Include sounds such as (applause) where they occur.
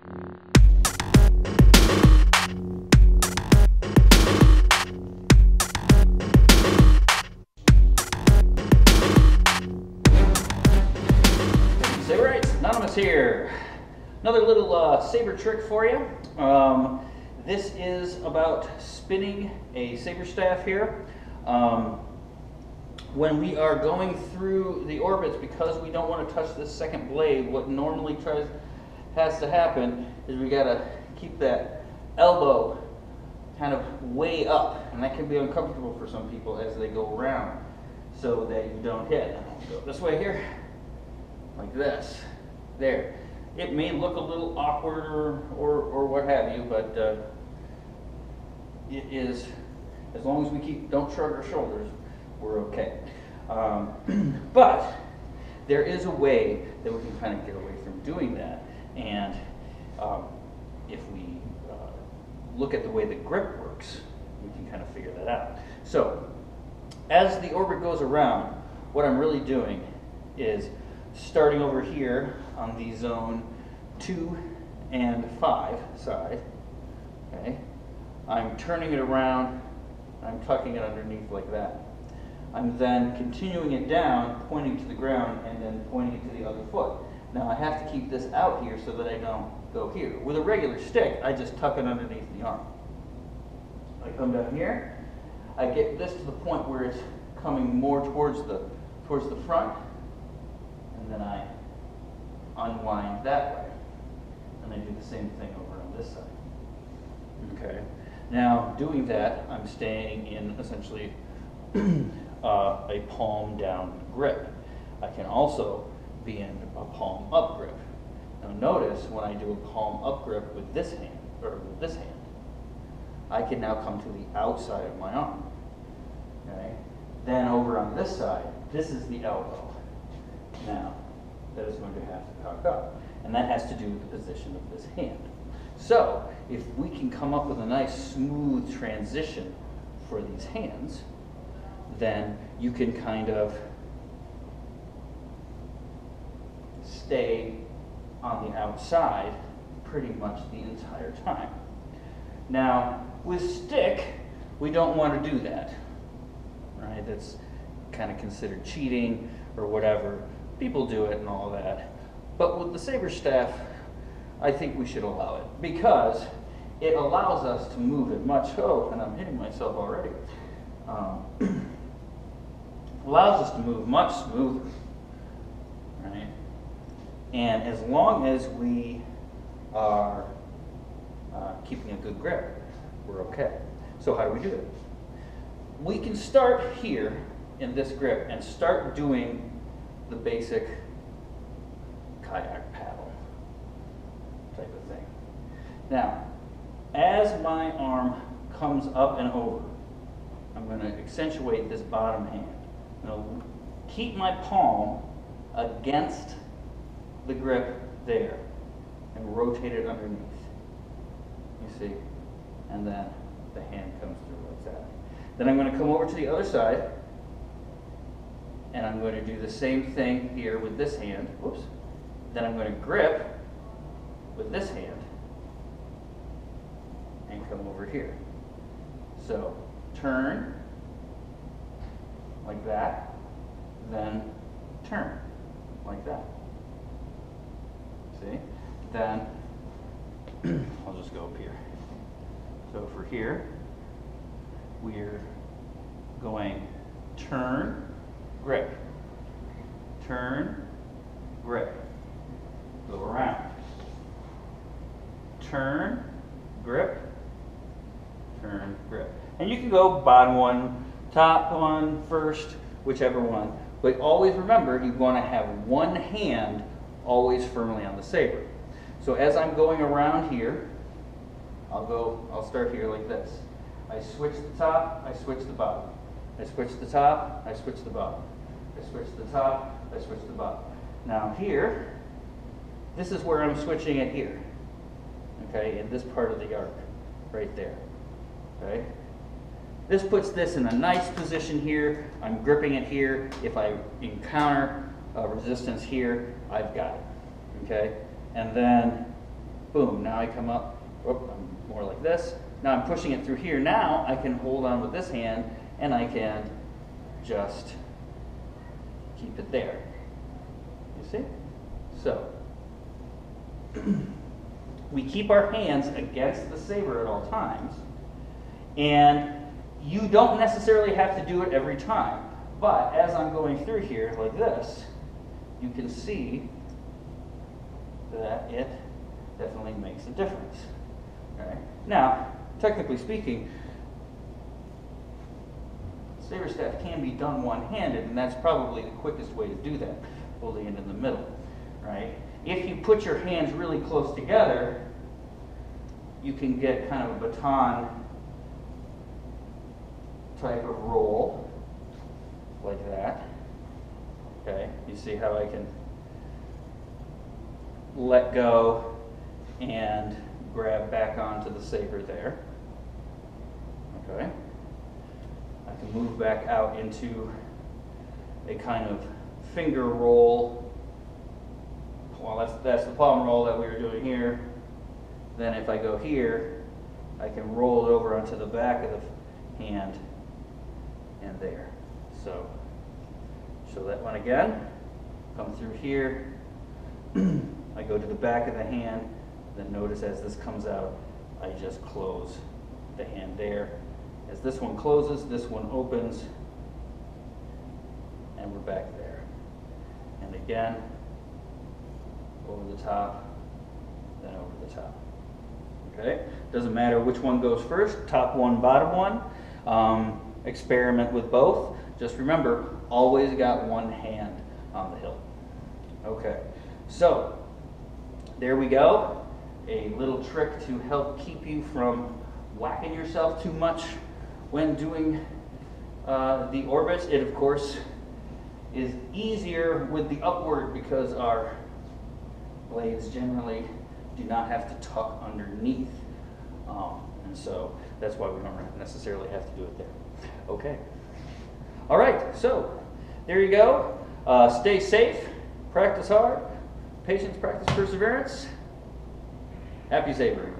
Saberites, Anonymous here. Another little uh, saber trick for you. Um, this is about spinning a saber staff here. Um, when we are going through the orbits, because we don't want to touch this second blade, what normally tries has to happen is we got to keep that elbow kind of way up, and that can be uncomfortable for some people as they go around, so that you don't hit. Go this way here, like this, there. It may look a little awkward or, or, or what have you, but uh, it is, as long as we keep, don't shrug our shoulders, we're okay. Um, (clears throat) but there is a way that we can kind of get away from doing that. And um, if we uh, look at the way the grip works, we can kind of figure that out. So as the orbit goes around, what I'm really doing is starting over here on the zone two and five side, okay? I'm turning it around, I'm tucking it underneath like that. I'm then continuing it down, pointing to the ground, and then pointing it to the other foot. Now I have to keep this out here so that I don't go here. With a regular stick, I just tuck it underneath the arm. I come down here, I get this to the point where it's coming more towards the, towards the front, and then I unwind that way. And I do the same thing over on this side. Okay. Now, doing that, I'm staying in essentially (clears throat) uh, a palm down grip. I can also be in a palm up grip. Now notice when I do a palm up grip with this hand, or with this hand, I can now come to the outside of my arm. Okay? Then over on this side, this is the elbow. Now, that is going to have to cock up. And that has to do with the position of this hand. So, if we can come up with a nice smooth transition for these hands, then you can kind of stay on the outside pretty much the entire time. Now, with stick, we don't want to do that, right? That's kind of considered cheating or whatever. People do it and all that. But with the saber staff, I think we should allow it because it allows us to move it much, oh, and I'm hitting myself already. Um, (clears throat) allows us to move much smoother, right? And as long as we are uh, keeping a good grip, we're okay. So how do we do it? We can start here in this grip and start doing the basic kayak paddle type of thing. Now, as my arm comes up and over, I'm going to accentuate this bottom hand. I'm going to keep my palm against the grip there and rotate it underneath. You see? And then the hand comes through like that. Then I'm going to come over to the other side and I'm going to do the same thing here with this hand. Whoops. Then I'm going to grip with this hand and come over here. So turn like that, then turn like that. See? Then (clears throat) I'll just go up here. So for here, we're going turn, grip, turn, grip, go around, turn, grip, turn, grip. And you can go bottom one, top one first, whichever one. But always remember, you want to have one hand always firmly on the saber. So as I'm going around here, I'll go, I'll start here like this. I switch the top, I switch the bottom. I switch the top, I switch the bottom. I switch the top, I switch the bottom. Now here, this is where I'm switching it here. Okay, in this part of the arc, right there. Okay? This puts this in a nice position here. I'm gripping it here. If I encounter a resistance here, I've got it. Okay? And then boom, now I come up, whoop, I'm more like this. Now I'm pushing it through here. Now I can hold on with this hand and I can just keep it there. You see? So, (clears throat) we keep our hands against the saber at all times, and you don't necessarily have to do it every time. But as I'm going through here like this, you can see that it definitely makes a difference. Now, technically speaking, saber staff can be done one-handed, and that's probably the quickest way to do that, holding it in the middle, right? If you put your hands really close together, you can get kind of a baton type of roll, like that. Okay, you see how I can let go and grab back onto the saber there. Okay. I can move back out into a kind of finger roll. Well, that's, that's the palm roll that we were doing here. Then if I go here, I can roll it over onto the back of the hand and there. So, show that one again. Come through here. (clears throat) I go to the back of the hand. Then notice as this comes out, I just close the hand there. As this one closes, this one opens, and we're back there. And again, over the top, then over the top. Okay? Doesn't matter which one goes first, top one, bottom one. Um, experiment with both. Just remember, always got one hand on the hilt. Okay, so there we go. A little trick to help keep you from whacking yourself too much when doing uh, the orbits. It, of course, is easier with the upward because our blades generally do not have to tuck underneath. Um, and so that's why we don't necessarily have to do it there. Okay. All right, so there you go. Uh, stay safe, practice hard, patience, practice, perseverance. Happy sabering.